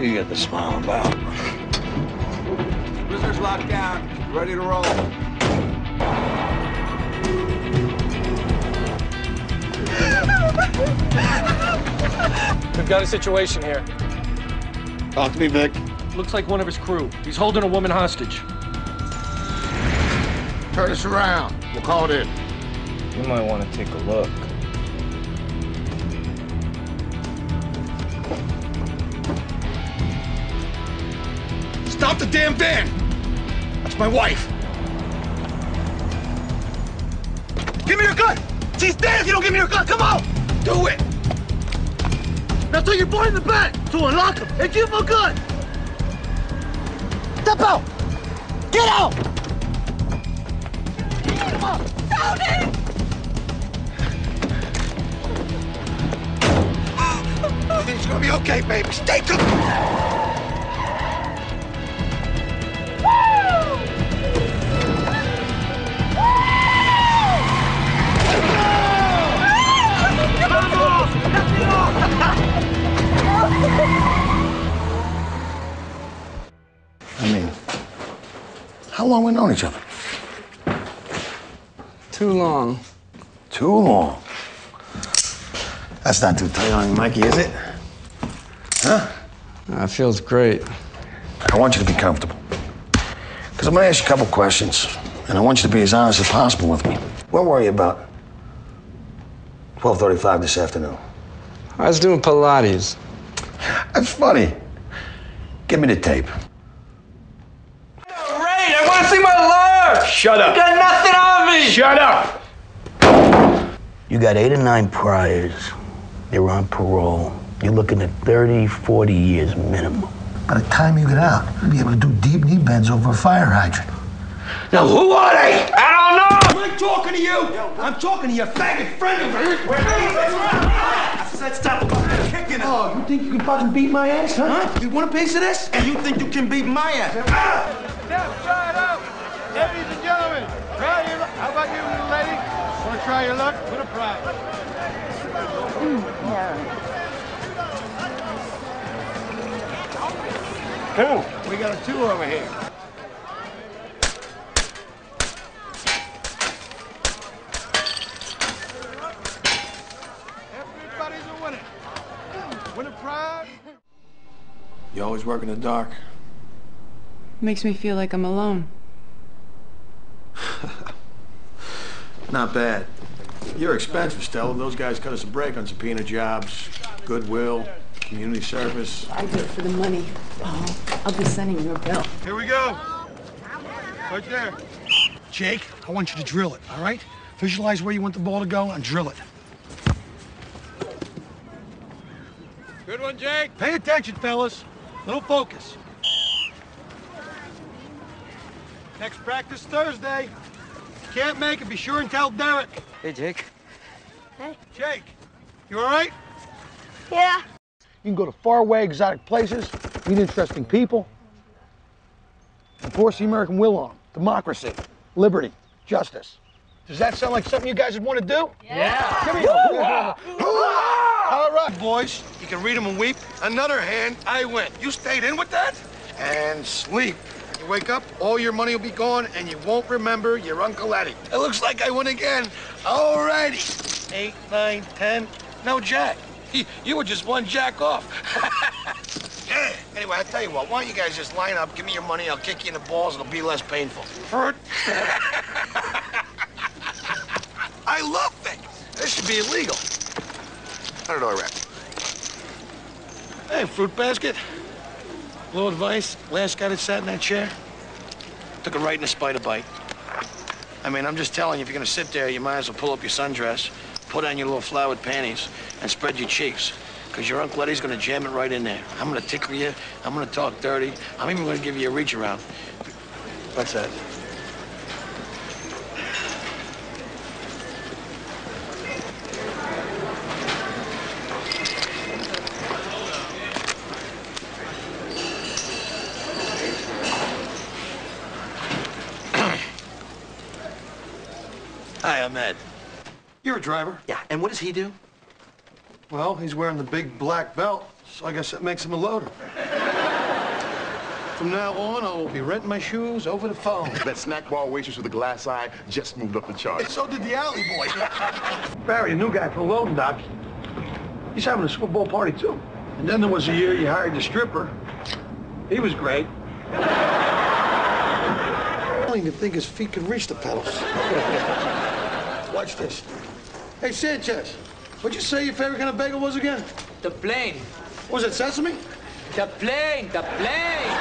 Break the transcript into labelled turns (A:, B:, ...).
A: You get the smile about.
B: Prisoners locked down. Ready to roll.
C: We've got a situation here.
A: Talk to me, Vic.
C: Looks like one of his crew. He's holding a woman hostage.
B: Turn us around. We'll call it in.
D: You might want to take a look.
B: Stop the damn van! That's my wife. Give me your gun! She's dead if you don't give me your gun! Come on! Do it! Now throw your boy in the back to unlock him and give him a gun! Step out! Get out!
E: Tony!
B: It's gonna be okay, baby. Stay cool! Long we known each other?
D: Too long.
A: Too long. That's not too tight on you, Mikey, is it? Huh?
D: That feels great.
A: I want you to be comfortable. Because I'm going to ask you a couple questions, and I want you to be as honest as possible with me. What were you about 12.35 this afternoon?
D: I was doing Pilates.
A: That's funny. Give me the tape.
D: Great! I want to see my lawyer!
A: Shut up.
D: Got nothing on me!
A: Shut up!
F: You got eight or nine priors. You're on parole. You're looking at 30, 40 years minimum.
A: By the time you get out, you'll be able to do deep knee bends over a fire hydrant.
B: Now, who are they?
D: I don't know!
B: I'm talking to you. I'm talking to your faggot friend over here. I said stop kicking Oh, you think you can fucking beat my ass, huh? You want a piece of this? And you think you can beat my ass?
G: Step to try your luck? Put a prize.
B: Hmm, we got a two over here.
G: Everybody's a winner. Win a prize.
B: You always work in the dark.
H: Makes me feel like I'm alone.
B: Not bad. You're expensive, Stella. Those guys cut us a break on subpoena jobs, goodwill, community service.
H: I do it for the money. Oh, I'll be sending you a bill.
G: Here we go. Right there.
I: Jake, I want you to drill it, all right? Visualize where you want the ball to go and drill it.
G: Good one, Jake.
I: Pay attention, fellas. Little focus. Next practice Thursday. Can't make it, be sure and tell Derek.
D: Hey, Jake. Hey.
I: Jake, you all right?
E: Yeah.
I: You can go to faraway, exotic places, meet interesting people. Of course, the American will on 'em. democracy, liberty, justice. Does that sound like something you guys would want to do? Yeah. Give me a All right, boys. You can read them and weep. Another hand, I win. You stayed in with that? And sleep. You wake up, all your money will be gone, and you won't remember your Uncle Eddie. It looks like I win again. All righty. Eight, nine, ten. No jack. You- were just one jack off. yeah. Anyway, I tell you what. Why don't you guys just line up? Give me your money. I'll kick you in the balls. It'll be less painful. Hurt. I love things. This should be illegal. Hundred dollar rap. Hey, fruit basket. Little advice. Last guy that sat in that chair took it right in a spider bite. I mean, I'm just telling you, if you're gonna sit there, you might as well pull up your sundress, put on your little flowered panties, and spread your cheeks. Because your Uncle Eddie's gonna jam it right in there. I'm gonna tickle you. I'm gonna talk dirty. I'm even gonna give you a reach around. What's that? Hi, I'm Ed. You're a driver.
B: Yeah, and what does he do?
I: Well, he's wearing the big black belt, so I guess that makes him a loader. From now on, I will be renting my shoes over the phone.
J: That snack bar waitress with the glass eye just moved up the charts.
I: So did the alley boy. Barry, a new guy for loading dock, he's having a Super Bowl party too. And then there was a year you hired the stripper. He was great. I don't even think his feet could reach the pedals. Watch this. Hey, Sanchez, what'd you say your favorite kind of bagel was again?
D: The plane.
I: Was it sesame?
D: The plane. The plane.